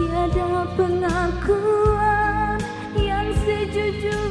tiada pengakuan yang sejujurnya